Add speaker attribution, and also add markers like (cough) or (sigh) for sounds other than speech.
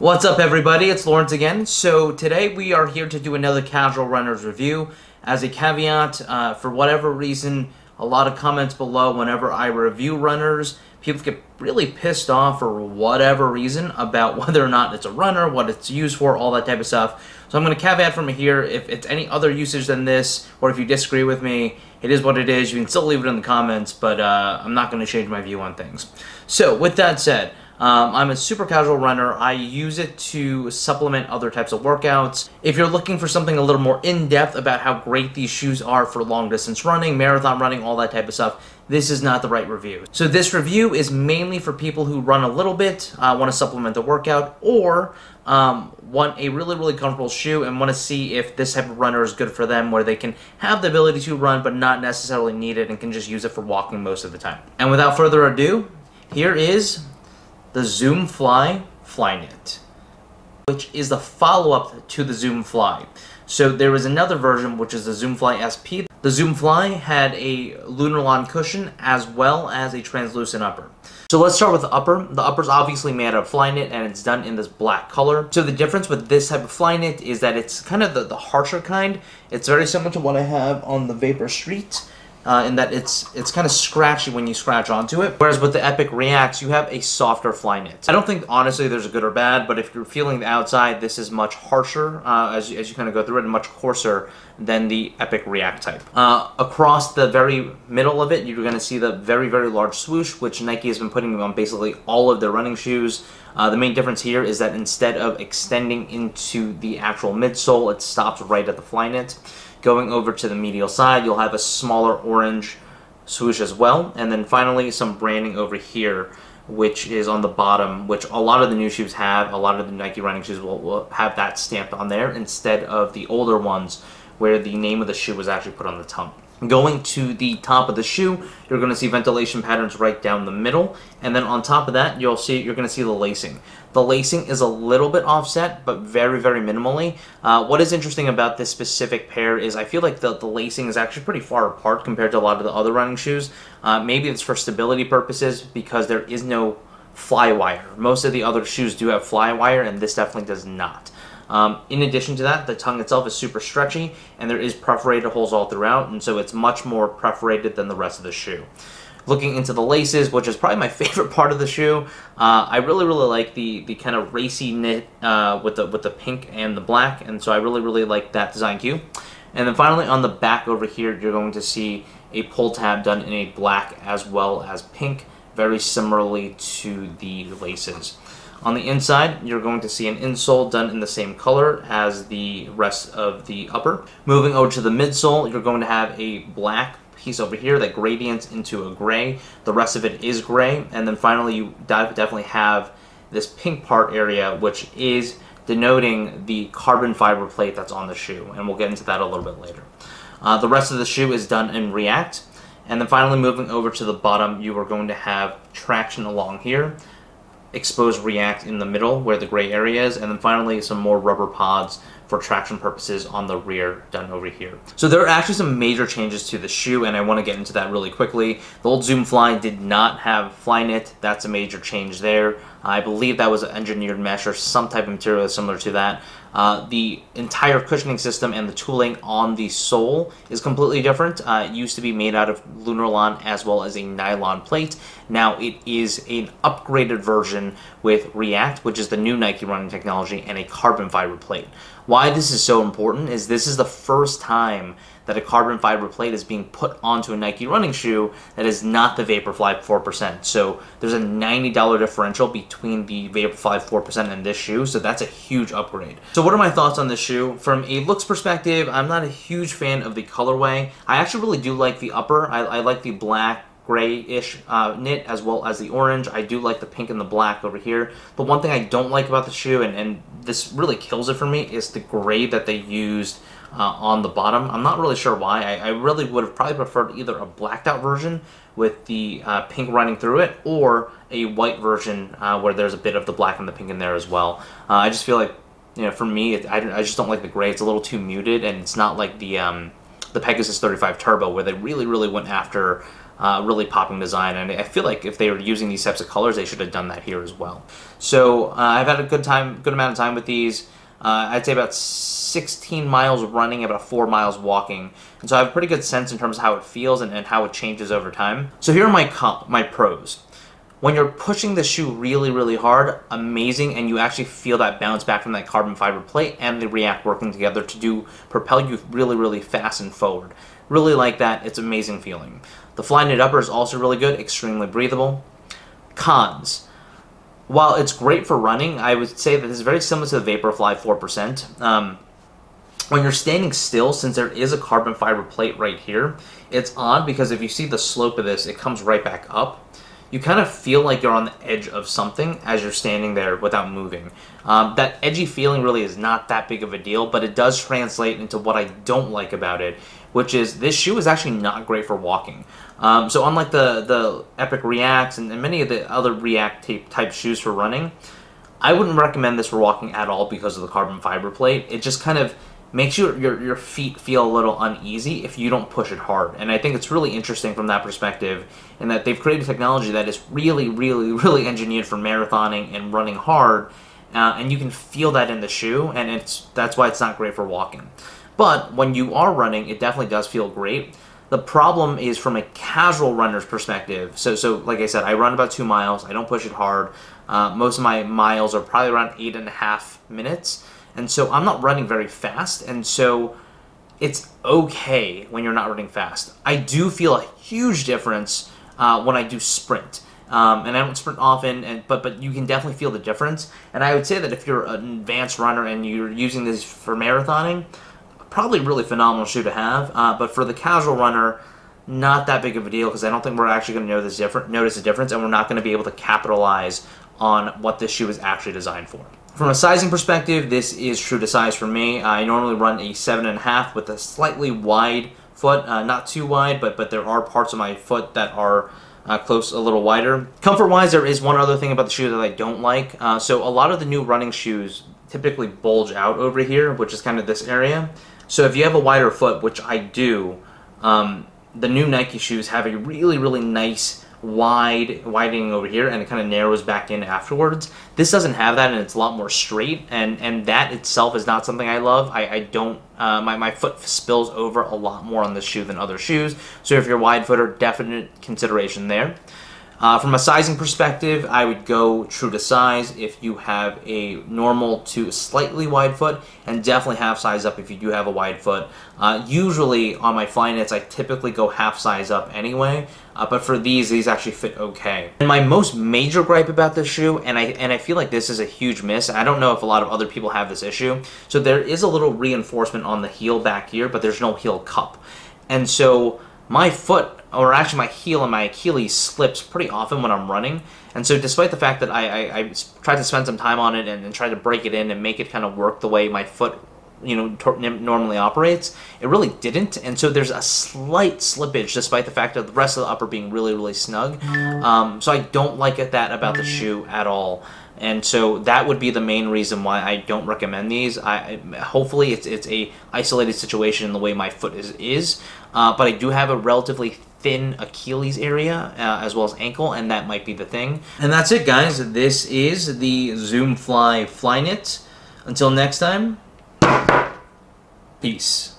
Speaker 1: What's up everybody, it's Lawrence again. So today we are here to do another Casual Runners review. As a caveat, uh, for whatever reason, a lot of comments below whenever I review runners, people get really pissed off for whatever reason about (laughs) whether or not it's a runner, what it's used for, all that type of stuff. So I'm going to caveat from here, if it's any other usage than this, or if you disagree with me, it is what it is. You can still leave it in the comments, but uh, I'm not going to change my view on things. So with that said, um, I'm a super casual runner. I use it to supplement other types of workouts. If you're looking for something a little more in-depth about how great these shoes are for long distance running, marathon running, all that type of stuff, this is not the right review. So this review is mainly for people who run a little bit, uh, want to supplement the workout, or um, want a really, really comfortable shoe and want to see if this type of runner is good for them where they can have the ability to run but not necessarily need it and can just use it for walking most of the time. And without further ado, here is the Zoom Fly Flyknit, which is the follow-up to the Zoom Fly. So there was another version, which is the Zoom Fly SP. The Zoom Fly had a Lunarlon cushion as well as a translucent upper. So let's start with the upper. The upper is obviously made out of Flyknit and it's done in this black color. So the difference with this type of Flyknit is that it's kind of the, the harsher kind. It's very similar to what I have on the Vapor Street uh, in that it's it's kind of scratchy when you scratch onto it. Whereas with the Epic Reacts, you have a softer Flyknit. I don't think, honestly, there's a good or bad, but if you're feeling the outside, this is much harsher uh, as, you, as you kind of go through it and much coarser than the Epic React type. Uh, across the very middle of it, you're going to see the very, very large swoosh, which Nike has been putting on basically all of their running shoes. Uh, the main difference here is that instead of extending into the actual midsole, it stops right at the Flyknit. Going over to the medial side, you'll have a smaller orange swoosh as well. And then finally, some branding over here, which is on the bottom, which a lot of the new shoes have. A lot of the Nike running shoes will, will have that stamped on there instead of the older ones where the name of the shoe was actually put on the tongue. Going to the top of the shoe, you're going to see ventilation patterns right down the middle, and then on top of that, you'll see you're going to see the lacing. The lacing is a little bit offset, but very, very minimally. Uh, what is interesting about this specific pair is I feel like the, the lacing is actually pretty far apart compared to a lot of the other running shoes. Uh, maybe it's for stability purposes because there is no fly wire. Most of the other shoes do have fly wire, and this definitely does not. Um, in addition to that, the tongue itself is super stretchy, and there is perforated holes all throughout, and so it's much more perforated than the rest of the shoe. Looking into the laces, which is probably my (laughs) favorite part of the shoe, uh, I really really like the the kind of racy knit uh, with the with the pink and the black, and so I really really like that design cue. And then finally on the back over here, you're going to see a pull tab done in a black as well as pink, very similarly to the laces. On the inside, you're going to see an insole done in the same color as the rest of the upper. Moving over to the midsole, you're going to have a black piece over here that gradients into a gray. The rest of it is gray. And then finally, you definitely have this pink part area, which is denoting the carbon fiber plate that's on the shoe. And we'll get into that a little bit later. Uh, the rest of the shoe is done in React. And then finally moving over to the bottom, you are going to have traction along here expose react in the middle where the gray area is, and then finally some more rubber pods for traction purposes on the rear done over here. So there are actually some major changes to the shoe and I want to get into that really quickly. The old Zoom Fly did not have Flyknit, that's a major change there. I believe that was an engineered mesh or some type of material similar to that. Uh, the entire cushioning system and the tooling on the sole is completely different. Uh, it used to be made out of Lunarlon as well as a nylon plate. Now it is an upgraded version with React, which is the new Nike running technology, and a carbon fiber plate. Why this is so important is this is the first time that a carbon fiber plate is being put onto a Nike running shoe that is not the Vaporfly 4%. So there's a $90 differential between the Vaporfly 4% and this shoe, so that's a huge upgrade. So what are my thoughts on this shoe? From a looks perspective, I'm not a huge fan of the colorway. I actually really do like the upper. I, I like the black grayish uh, knit as well as the orange. I do like the pink and the black over here. But one thing I don't like about the shoe, and, and this really kills it for me, is the gray that they used uh, on the bottom. I'm not really sure why. I, I, really would have probably preferred either a blacked out version with the uh, pink running through it or a white version uh, where there's a bit of the black and the pink in there as well. Uh, I just feel like, you know, for me, it, I, I just don't like the gray. It's a little too muted and it's not like the... Um, the Pegasus 35 Turbo, where they really, really went after uh, really popping design. And I feel like if they were using these types of colors, they should have done that here as well. So uh, I've had a good time, good amount of time with these. Uh, I'd say about 16 miles running, about 4 miles walking. And so I have a pretty good sense in terms of how it feels and, and how it changes over time. So here are my, my pros. When you're pushing the shoe really, really hard, amazing, and you actually feel that bounce back from that carbon fiber plate and the React working together to do propel you really, really fast and forward. Really like that. It's amazing feeling. The Flyknit upper is also really good, extremely breathable. Cons. While it's great for running, I would say that this is very similar to the Vaporfly 4%. Um, when you're standing still, since there is a carbon fiber plate right here, it's odd because if you see the slope of this, it comes right back up you kind of feel like you're on the edge of something as you're standing there without moving. Um, that edgy feeling really is not that big of a deal, but it does translate into what I don't like about it, which is this shoe is actually not great for walking. Um, so unlike the, the Epic Reacts and, and many of the other React type, type shoes for running, I wouldn't recommend this for walking at all because of the carbon fiber plate. It just kind of makes your, your, your feet feel a little uneasy if you don't push it hard. And I think it's really interesting from that perspective in that they've created technology that is really, really, (laughs) really engineered for marathoning and running hard. Uh, and you can feel that in the shoe, and it's that's why it's not great for walking. But when you are running, it definitely does feel great. The problem is from a casual runner's perspective. So, so like I said, I run about two miles. I don't push it hard. Uh, most of my miles are probably around eight and a half minutes. And so I'm not running very fast, and so it's okay when you're not running fast. I do feel a huge difference uh, when I do sprint. Um, and I don't sprint often, and, but but you can definitely feel the difference. And I would say that if you're an advanced runner and you're using this for marathoning, probably really phenomenal shoe to have. Uh, but for the casual runner, not that big of a deal because I don't think we're actually going to different, notice a difference, and we're not going to be able to capitalize on what this shoe is actually designed for. From a sizing perspective, this is true to size for me. I normally run a 7.5 with a slightly wide foot, uh, not too wide, but, but there are parts of my foot that are uh, close a little wider. Comfort-wise, there is one other thing about the shoe that I don't like. Uh, so a lot of the new running shoes typically bulge out over here, which is kind of this area. So if you have a wider foot, which I do, um, the new Nike shoes have a really, really nice wide widening over here and it kind of narrows back in afterwards. This doesn't have that and it's a lot more straight and and that itself is not something i love. I, I don't uh, my, my foot spills over a lot more on this shoe than other shoes. So if you're wide footer definite consideration there uh, from a sizing perspective, I would go true to size if you have a normal to slightly wide foot, and definitely half size up if you do have a wide foot. Uh, usually on my Flyknits, I typically go half size up anyway, uh, but for these, these actually fit okay. And my most major gripe about this shoe, and I and I feel like this is a huge miss. I don't know if a lot of other people have this issue. So there is a little reinforcement on the heel back here, but there's no heel cup, and so my foot or actually my heel and my Achilles slips pretty often when I'm running. And so despite the fact that I, I, I tried to spend some time on it and, and try to break it in and make it kind of work the way my foot you know normally operates it really didn't and so there's a slight slippage despite the fact of the rest of the upper being really really snug um, so i don't like it that about the shoe at all and so that would be the main reason why I don't recommend these. I hopefully it's it's a isolated situation in the way my foot is is, uh, but I do have a relatively thin Achilles area uh, as well as ankle, and that might be the thing. And that's it, guys. This is the Zoom Fly Flyknit. Until next time, peace.